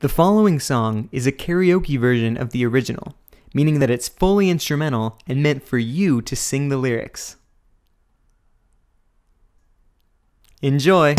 The following song is a karaoke version of the original, meaning that it's fully instrumental and meant for you to sing the lyrics. Enjoy!